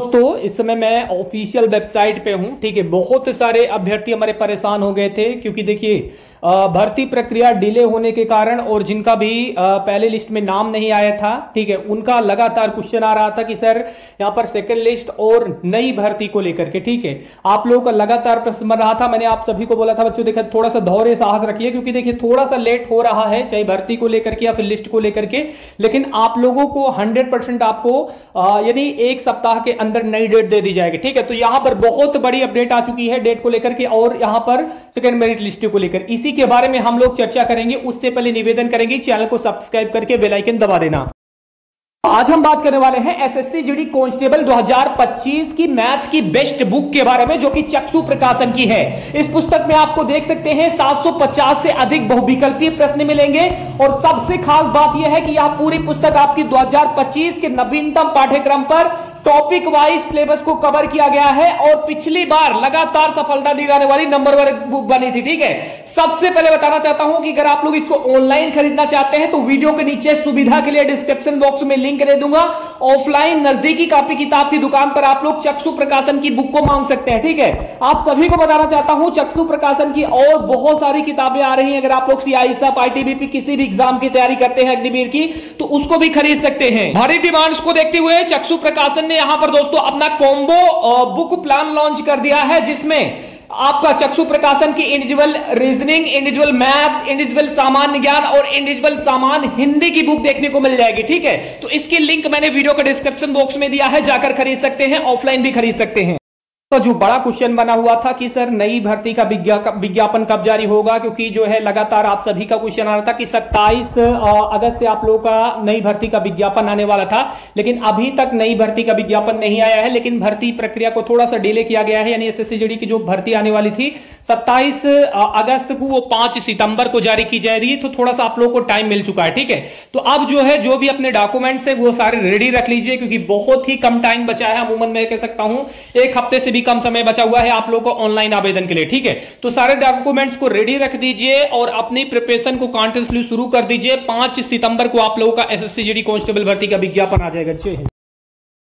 दोस्तों, इस समय मैं ऑफिशियल वेबसाइट पे हूँ, ठीक है? बहुत सारे अभ्यर्थी हमारे परेशान हो गए थे, क्योंकि देखिए भर्ती प्रक्रिया डिले होने के कारण और जिनका भी पहले लिस्ट में नाम नहीं आया था, ठीक है, उनका लगातार क्वेश्चन आ रहा था कि, सर, यहाँ पर सेकंड लिस्ट और नई भर्ती को लेकर के, ठीक है? आप लोगों का लगातार प्रश्न बन रहा था, मैंने आप सभी को बोला था, बच्चों, देखिए थोड़ा सा धौरे साहस रखिए, क्योंकि देखिए थोड़ा सा लेट हो रहा है, चाहे भर्ती को लेकर के या फिर लिस्ट को लेकर के, लेकिन आप लोगों को हंड्रेड आपको यानी एक सप्ताह के अंदर नई डेट दे दी जाएगी, ठीक है? तो यहाँ पर बहुत बड़ी अपडेट आ चुकी है डेट को लेकर के और यहाँ पर सेकेंड मेरिट लिस्ट को लेकर। इसी इसी के बारे में हम लोग चर्चा करेंगे। उससे पहले निवेदन करेंगे, चैनल को सब्सक्राइब करके बेलाइकन दबा देना। आज हम बात करने वाले हैं एसएससी जीडी कांस्टेबल 2025 की मैथ की बेस्ट बुक के बारे में, जो कि चक्षु प्रकाशन की है। इस पुस्तक में आपको देख सकते हैं 750 से अधिक बहुविकल्पीय प्रश्न मिलेंगे। और सबसे खास बात यह है कि यह पूरी पुस्तक आपकी 2025 के नवीनतम पाठ्यक्रम पर टॉपिक वाइज सिलेबस को कवर किया गया है। और पिछली बार लगातार सफलता दी जाने वाली नंबर वन बुक बनी थी, ठीक है? सबसे पहले बताना चाहता हूँ कि अगर आप लोग इसको ऑनलाइन खरीदना चाहते हैं तो वीडियो के नीचे सुविधा के लिए डिस्क्रिप्शन बॉक्स में लिंक दे दूँगा। ऑफलाइन नजदीकी कापी किताब की दुकान पर आप लोग चक्षु प्रकाशन की बुक को मांग सकते हैं, ठीक है? आप सभी को बताना चाहता हूँ, चक्षु प्रकाशन की और बहुत सारी किताबें आ रही हैं। अगर आप लोग सीआईएसएफ आईटीबीपी किसी भी एग्ज़ाम की तैयारी करते हैं अग्निवीर की तो उसको भी खरीद सकते हैं। भारी डिमांड को देखते हुए चक्षु प्रकाशन ने यहाँ पर दोस्तों अपना कॉम्बो बुक प्लान लॉन्च कर दिया है, जिसमें आपका चक्षु प्रकाशन की individual reasoning individual math individual सामान्य ज्ञान और इंडिविजुअल सामान हिंदी की बुक देखने को मिल जाएगी, ठीक है? तो इसकी लिंक मैंने वीडियो का डिस्क्रिप्शन बॉक्स में दिया है, जाकर खरीद सकते हैं ऑफलाइन भी खरीद सकते हैं। तो जो बड़ा क्वेश्चन बना हुआ था कि सर नई भर्ती का विज्ञापन कब जारी होगा? क्योंकि जो है लगातार आप सभी का क्वेश्चन आ रहा था कि 27 अगस्त से आप लोगों का नई भर्ती का विज्ञापन आने वाला था। लेकिन अभी तक नई भर्ती का विज्ञापन नहीं आया है, लेकिन भर्ती प्रक्रिया को थोड़ा सा डिले किया गया है। यानी एस की जो भर्ती आने वाली थी, सत्ताईस अगस्त को वो पाँच सितंबर को जारी की जा रही है तो थोड़ा सा आप लोगों को टाइम मिल चुका है, ठीक है? तो अब जो है, जो भी अपने डॉक्यूमेंट्स है वो सारे रेडी रख लीजिए, क्योंकि बहुत ही कम टाइम बचा है अमूमन मैं कह सकता हूँ, एक हफ़्ते से भी कम समय बचा हुआ है आप लोगों को ऑनलाइन आवेदन के लिए, ठीक है? तो सारे डॉक्यूमेंट्स को रेडी रख दीजिए और अपनी प्रिपरेशन को कॉन्टेस्टली शुरू कर दीजिए। पाँच सितंबर को आप लोगों का एसएससी जीडी कांस्टेबल भर्ती का विज्ञापन आ जाएगा। जय